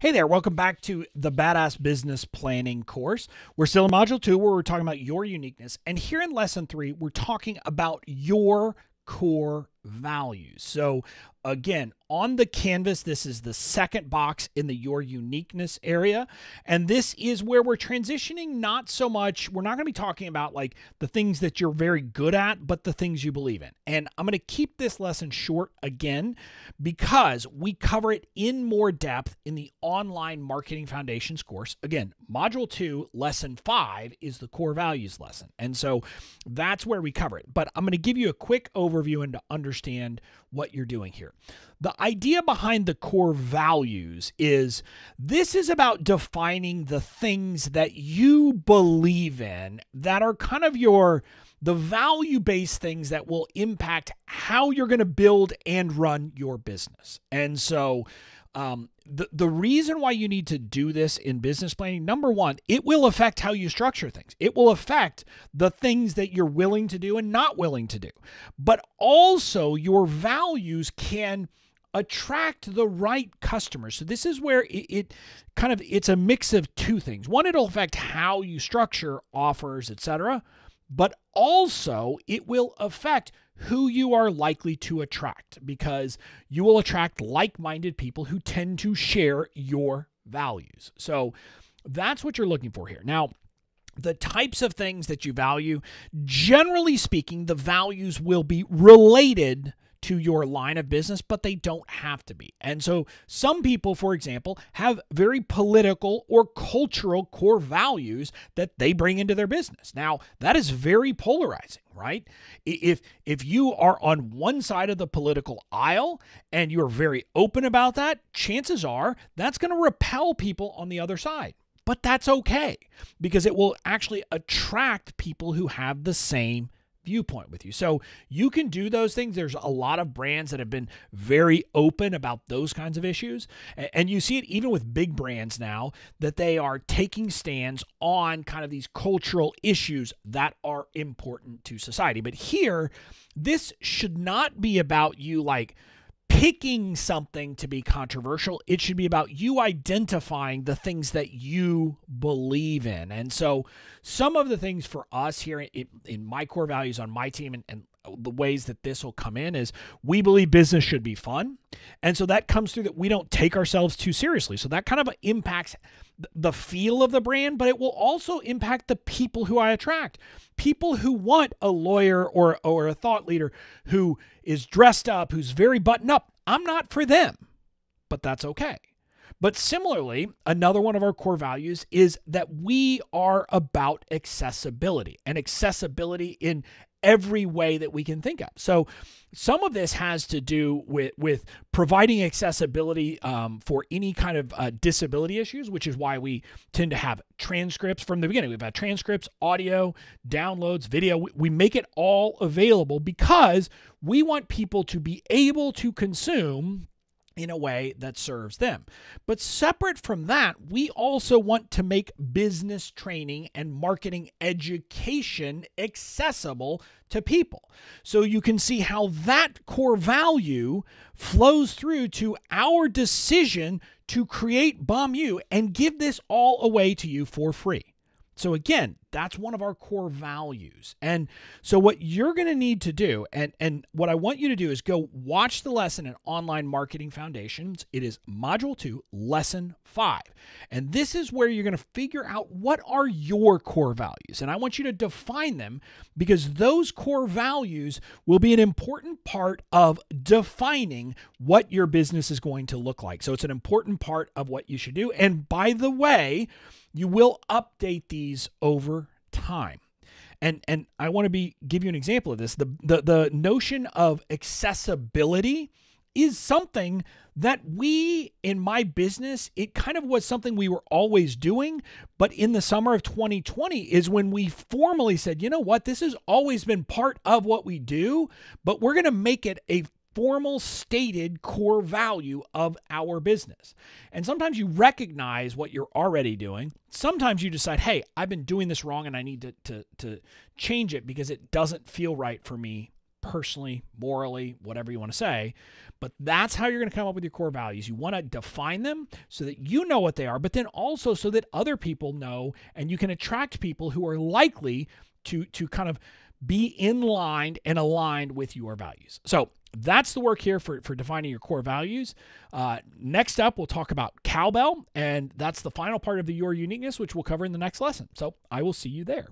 Hey there, welcome back to the Badass Business Planning course. We're still in Module 2 where we're talking about your uniqueness. And here in Lesson 3, we're talking about your core values. So, again, on the canvas, this is the second box in the your uniqueness area. And this is where we're transitioning not so much, we're not going to be talking about like the things that you're very good at, but the things you believe in. And I'm going to keep this lesson short again because we cover it in more depth in the online marketing foundations course. Again, module two, lesson five is the core values lesson. And so that's where we cover it. But I'm going to give you a quick overview and to understand what you're doing here. The idea behind the core values is this is about defining the things that you believe in that are kind of your the value based things that will impact how you're going to build and run your business. And so, um, the, the reason why you need to do this in business planning, number one, it will affect how you structure things. It will affect the things that you're willing to do and not willing to do. But also, your values can attract the right customers. So this is where it, it, kind of it's a mix of two things. One, it'll affect how you structure offers, etc., but also it will affect who you are likely to attract because you will attract like-minded people who tend to share your values. So that's what you're looking for here. Now, the types of things that you value, generally speaking, the values will be related to your line of business, but they don't have to be. And so some people, for example, have very political or cultural core values that they bring into their business. Now, that is very polarizing, right? If if you are on one side of the political aisle and you're very open about that, chances are that's going to repel people on the other side. But that's okay because it will actually attract people who have the same viewpoint with you. So you can do those things. There's a lot of brands that have been very open about those kinds of issues. And you see it even with big brands now that they are taking stands on kind of these cultural issues that are important to society. But here, this should not be about you like picking something to be controversial. It should be about you identifying the things that you believe in. And so, some of the things for us here in, in my core values on my team and, and the ways that this will come in is we believe business should be fun. And so that comes through that we don't take ourselves too seriously. So that kind of impacts the feel of the brand, but it will also impact the people who I attract. People who want a lawyer or, or a thought leader who is dressed up, who's very buttoned up. I'm not for them, but that's okay. But similarly, another one of our core values is that we are about accessibility and accessibility in every way that we can think of. So some of this has to do with with providing accessibility um, for any kind of uh, disability issues, which is why we tend to have transcripts from the beginning. We've had transcripts, audio, downloads, video. We make it all available because we want people to be able to consume in a way that serves them. But separate from that, we also want to make business training and marketing education accessible to people. So you can see how that core value flows through to our decision to create BOMU and give this all away to you for free. So again, that's one of our core values. And so what you're going to need to do and and what I want you to do is go watch the lesson in online marketing foundations. It is module 2, lesson 5. And this is where you're going to figure out what are your core values. And I want you to define them because those core values will be an important part of defining what your business is going to look like. So it's an important part of what you should do. And by the way, you will update these over time. And and I want to be give you an example of this. The the the notion of accessibility is something that we in my business it kind of was something we were always doing but in the summer of 2020 is when we formally said you know what this has always been part of what we do but we're going to make it a formal stated core value of our business. And sometimes you recognize what you're already doing. Sometimes you decide, hey, I've been doing this wrong and I need to, to, to change it because it doesn't feel right for me personally, morally, whatever you want to say. But that's how you're going to come up with your core values. You want to define them so that you know what they are, but then also so that other people know and you can attract people who are likely to to kind of be in line and aligned with your values. So that's the work here for, for defining your core values. Uh, next up, we'll talk about cowbell, and that's the final part of the Your Uniqueness, which we'll cover in the next lesson. So I will see you there.